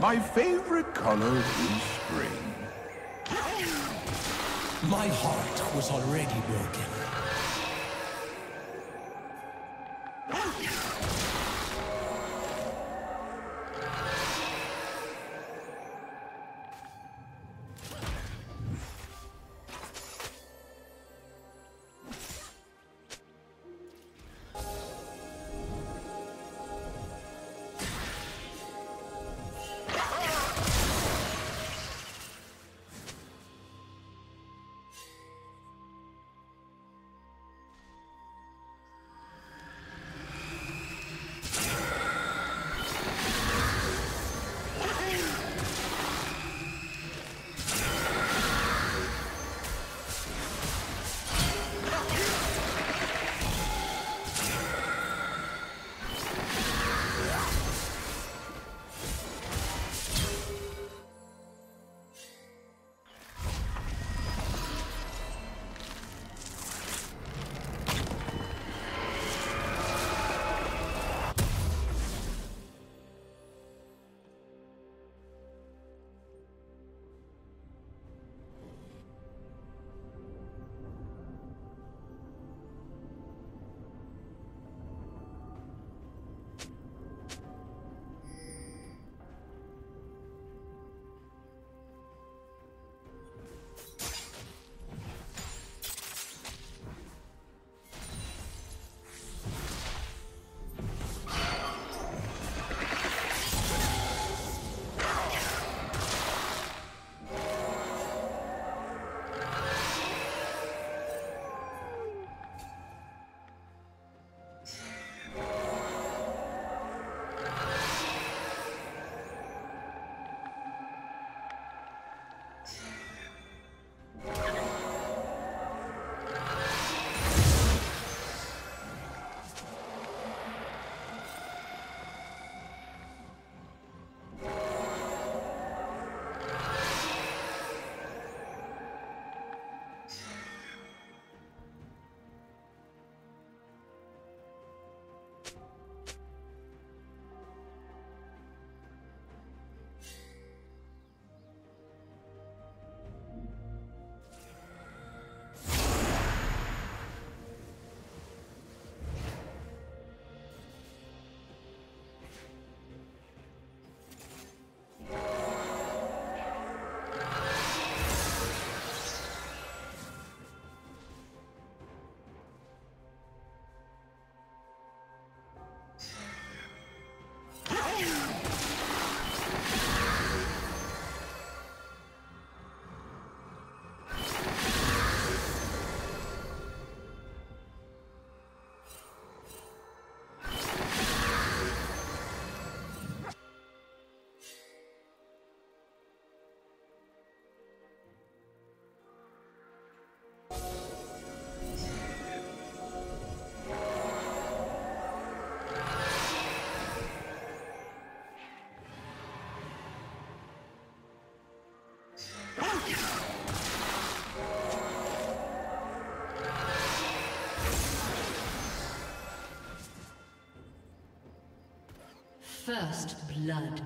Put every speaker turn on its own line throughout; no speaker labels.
My favorite color is spring.
My heart was already broken.
First blood.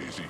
Bye-bye,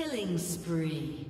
Killing spree.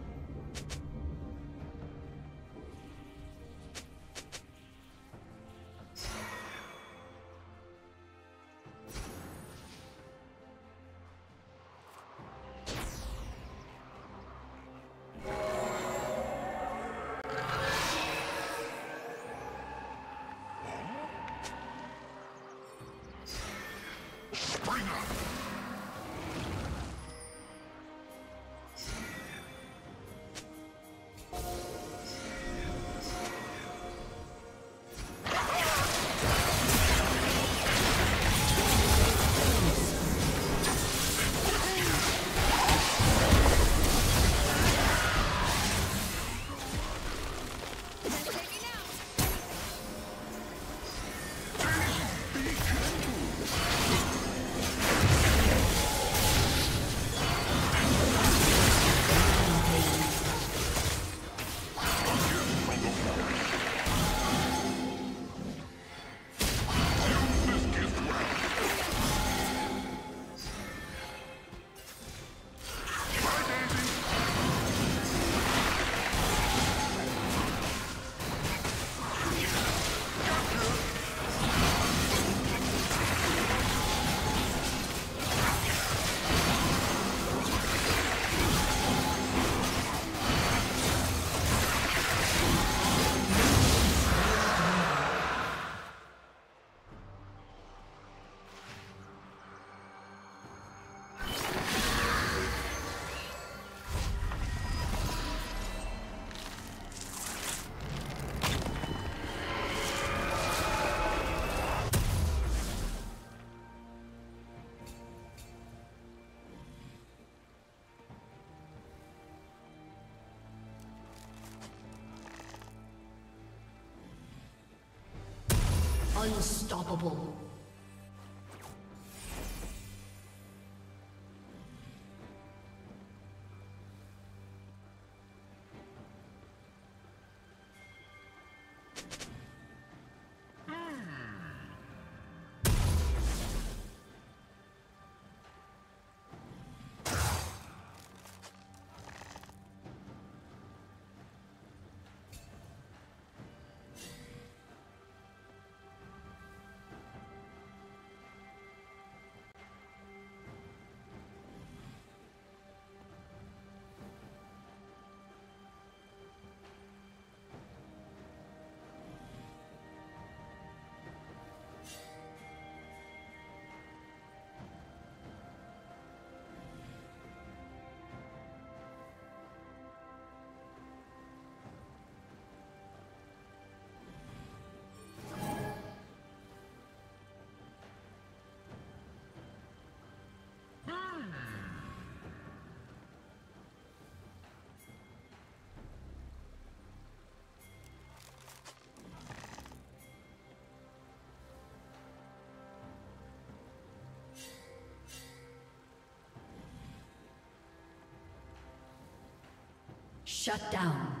Unstoppable. Shut down.